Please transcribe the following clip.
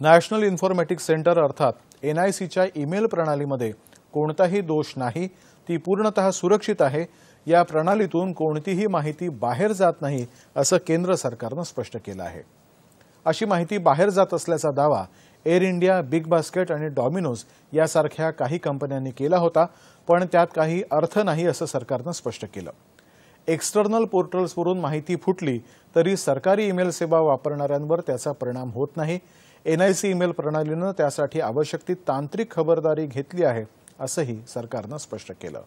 National informatics centre अर्थात एनआयसीच्या email प्रणालीमध्ये कोणताही दोष नाही ती पूर्णतः सुरक्षित आहे या प्रणालीतून कोणतीही माहिती बाहेर जात नाही असं केंद्र सरकारनं स्पष्ट केलं आहे. अशी माहिती बाहेर जात असल्याचा दावा एअर इंडिया बिग बास्केट आणि डॉमिनोज यासारख्या काही कंपन्यांनी केला होता पण त्यात काही अर्थ नाही असं सरकारनं स्पष्ट केलं. एक्सटर्नल पोर्टल्सवरून माहिती फुटली तरी सरकारी ईमेल सेवा वापरणाऱ्यांवर त्याचा परिणाम होत नाही. एनआयसी ईमेल प्रणालीनं त्यासाठी आवश्यक ती तांत्रिक खबरदारी घेतली आहे असंही सरकारनं स्पष्ट केलं.